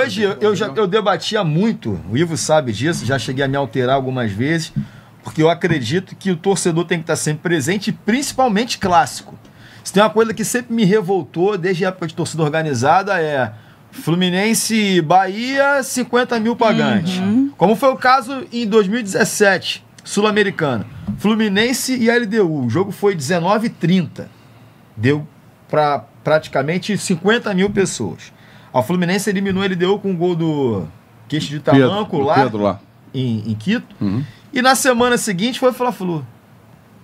hoje eu, já, eu debatia muito, o Ivo sabe disso, já cheguei a me alterar algumas vezes, porque eu acredito que o torcedor tem que estar sempre presente, principalmente clássico. Se tem uma coisa que sempre me revoltou desde a época de torcida organizada é Fluminense Bahia, 50 mil pagantes. Uhum. Como foi o caso em 2017, Sul-Americano. Fluminense e LDU. O jogo foi 19,30. Deu para praticamente 50 mil pessoas. O Fluminense eliminou a LDU com um gol do Queixo de Tamanco Pedro, lá, Pedro lá. Em, em Quito. Uhum. E na semana seguinte foi Fla-Flu.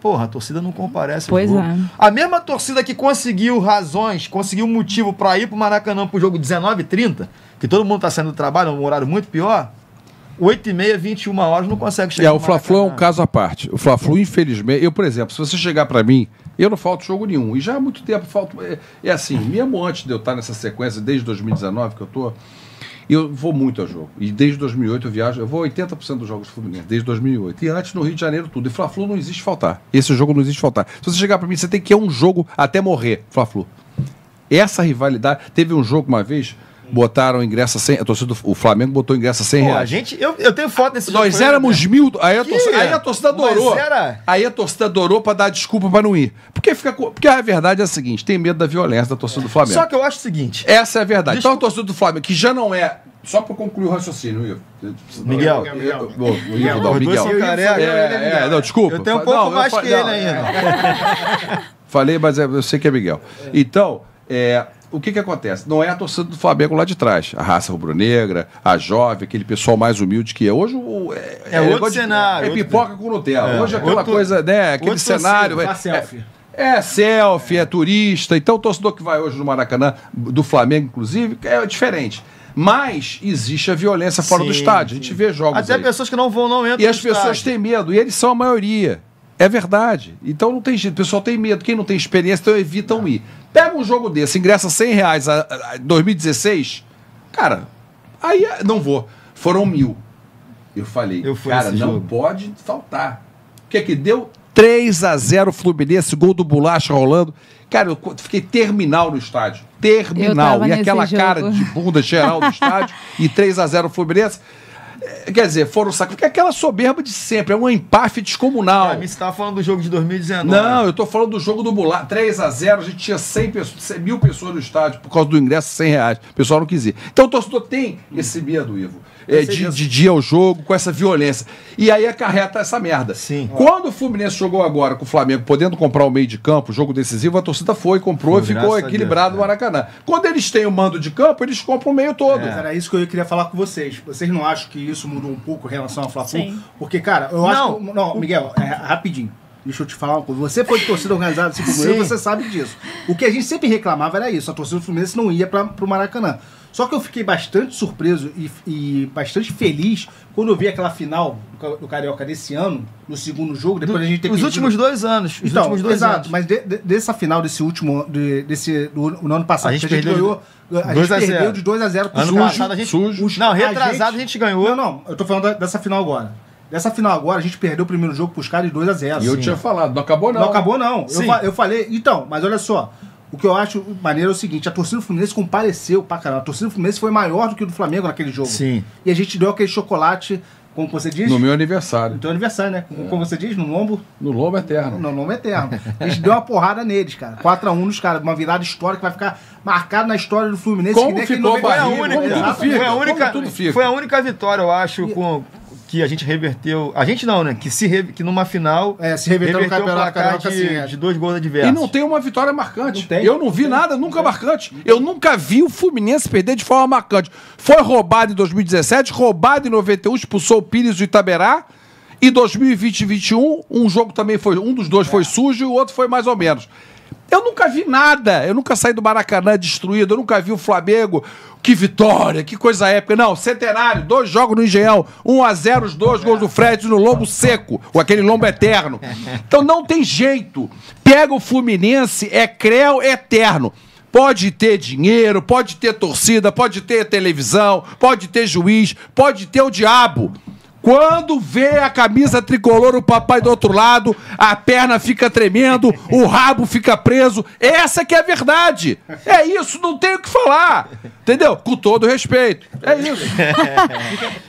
Porra, a torcida não comparece. Pois é. A mesma torcida que conseguiu razões, conseguiu motivo para ir pro Maracanã pro jogo 19h30, que todo mundo tá saindo do trabalho, é um horário muito pior. 8 e meia, 21 horas, não consegue chegar. É, o Fla-Flu é um caso à parte. O Fla-Flu, infelizmente, eu, por exemplo, se você chegar para mim, eu não falto jogo nenhum. E já há muito tempo falto. É, é, assim, mesmo antes de eu estar nessa sequência, desde 2019 que eu tô, eu vou muito ao jogo. E desde 2008 eu viajo, eu vou 80% dos jogos do Fluminense, desde 2008. E antes no Rio de Janeiro tudo. E Fla-Flu não existe faltar. Esse jogo não existe faltar. Se você chegar para mim, você tem que ir um jogo até morrer, Fla-Flu. Essa rivalidade. Teve um jogo uma vez botaram ingresso a 100, a torcida do, o Flamengo botou ingresso a 100 Pô, reais. A gente, eu, eu tenho foto nesse Nós éramos né? mil, aí a, torcida, aí a torcida adorou. Era... Aí a torcida adorou pra dar desculpa pra não ir. Porque, fica, porque a verdade é a seguinte, tem medo da violência da torcida do Flamengo. Só que eu acho o seguinte... Essa é a verdade. Desculpa. Então a torcida do Flamengo, que já não é... Só pra concluir o raciocínio, Ivo. Miguel. Miguel. Miguel. Miguel. Não, Miguel. É, é, não, desculpa. Eu tenho um pouco não, mais que ele ainda. Falei, mas eu sei que é Miguel. Então, é, o que, que acontece? Não é a torcida do Flamengo lá de trás. A raça rubro-negra, a jovem, aquele pessoal mais humilde que é. Hoje o, é, é, é outro cenário. É outro... pipoca com Nutella. É. Hoje é aquela outro, coisa, né? Aquele cenário. É, selfie. É, selfie, é turista. Então o torcedor que vai hoje no Maracanã, do Flamengo, inclusive, é diferente. Mas existe a violência fora sim, do estádio. A gente vê jogos. Até aí. pessoas que não vão, não entram. E as pessoas estádio. têm medo. E eles são a maioria. É verdade. Então não tem jeito. O pessoal tem medo. Quem não tem experiência, então evitam ir. Pega um jogo desse, ingressa 100 reais a, a 2016. Cara, aí é, não vou. Foram mil. Eu falei, eu cara, não jogo. pode faltar. O que é que deu? 3 a 0 Fluminense, gol do Bolacha rolando. Cara, eu fiquei terminal no estádio. Terminal. E aquela jogo. cara de bunda geral do estádio. e 3 a 0 Fluminense. Quer dizer, foram sacos. Porque é aquela soberba de sempre, é um empate descomunal. Você estava falando do jogo de 2019. Não, eu estou falando do jogo do Bular. 3 a 0 a gente tinha 100 pessoas, 100 mil pessoas no estádio por causa do ingresso, 100 reais. O pessoal não quis ir. Então o torcedor tem esse medo, Ivo é, de, de, dia ao jogo, com essa violência. E aí acarreta essa merda. Sim. Quando o Fluminense jogou agora com o Flamengo, podendo comprar o meio de campo, jogo decisivo, a torcida foi, comprou e ficou equilibrado no Maracanã. Quando eles têm o mando de campo, eles compram o meio todo. É. Era isso que eu queria falar com vocês. Vocês não acham que isso mudou um pouco em relação ao Fla-Flu? Porque, cara, eu acho não. que... Não, Miguel, é, rapidinho. Deixa eu te falar uma coisa. Você foi de torcida organizada assim como eu, você sabe disso. O que a gente sempre reclamava era isso. A torcida do Fluminense não ia para o Maracanã. Só que eu fiquei bastante surpreso e, e, bastante feliz quando eu vi aquela final do Carioca desse ano, no segundo jogo, depois do, a gente ter Os perdido... últimos dois anos. Os então, últimos dois exato, anos. mas de, de, dessa final, desse último, de, desse, do, do ano passado, a gente, a gente ganhou. A gente perdeu de 2 a 0 pro ano sujo, passado a gente, sujo. Não, retrasado a gente, a gente ganhou. Não, não, eu tô falando dessa final agora. Dessa final agora, a gente perdeu o primeiro jogo pros caras de 2 a 0 E eu tinha falado, não acabou não. Não acabou não. Eu, eu falei, então, mas olha só, o que eu acho maneiro é o seguinte: a torcida do Fluminense compareceu pra caramba. A torcida do Fluminense foi maior do que o do Flamengo naquele jogo. Sim. E a gente deu aquele chocolate, como você diz? No meu aniversário. No teu aniversário, né? Como, como você diz? No lombo? No lombo eterno. No lombo eterno. A gente deu uma porrada neles, cara. 4x1 nos caras. Uma virada histórica que vai ficar marcada na história do Fluminense. Como que ficou foi a única, foi a única, foi a única vitória, eu acho, e, com que a gente reverteu. A gente não, né? Que, se re, que numa final. É, se reverteu, reverteu no campeonato Carioca, de, assim, é. de dois gols adversos. E não tem uma vitória marcante. Não eu não vi não nada, tem, nunca marcante. Eu nunca vi o Fluminense perder de forma marcante. Foi roubado em 2017, roubado em 91, expulsou o Pires do Itaberá. E 2020 e 2021, um jogo também foi. Um dos dois é. foi sujo e o outro foi mais ou menos. Eu nunca vi nada. Eu nunca saí do Maracanã destruído. Eu nunca vi o Flamengo. Que vitória, que coisa épica. Não, centenário, dois jogos no Engenhão. 1 a 0 os dois gols do Fred no lombo seco. Ou aquele lombo eterno. Então não tem jeito. Pega o Fluminense, é creu eterno. Pode ter dinheiro, pode ter torcida, pode ter televisão, pode ter juiz, pode ter o diabo. Quando vê a camisa tricolor, o papai do outro lado, a perna fica tremendo, o rabo fica preso. Essa que é a verdade. É isso, não tem o que falar. Entendeu? Com todo respeito. É isso.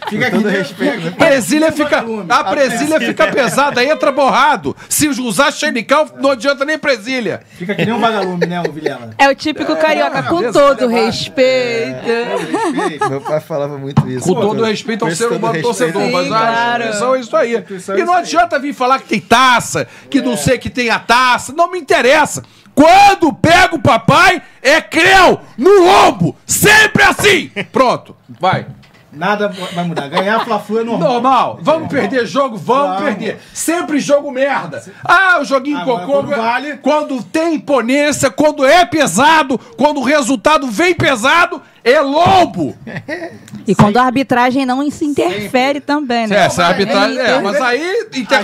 fica, com todo respeito. Né? Presilha fica, a presilha fica pesada, entra borrado. Se usar xenical, não adianta nem presilha. Fica que nem um vagalume, né, o Vilela? É o típico carioca, com todo respeito. É, Meu pai falava muito isso. Com todo respeito ao ser humano torcedor, mas a instituição é isso aí. E não adianta vir falar que tem taça, que não sei que tem a taça. Não me interessa. Quando pega o papai, é creu no lombo. Sempre assim. Pronto, vai. Nada vai mudar. Ganhar Fla-Flu é normal. Normal. Vamos perder jogo? Vamos, vamos, perder. Sempre jogo merda. Ah, o joguinho Agora, cocô. Quando, vale... quando tem imponência, quando é pesado, quando o resultado vem pesado, é lobo. E quando a arbitragem não se interfere Sempre. também, né? É, essa arbitragem. É, mas aí interfere.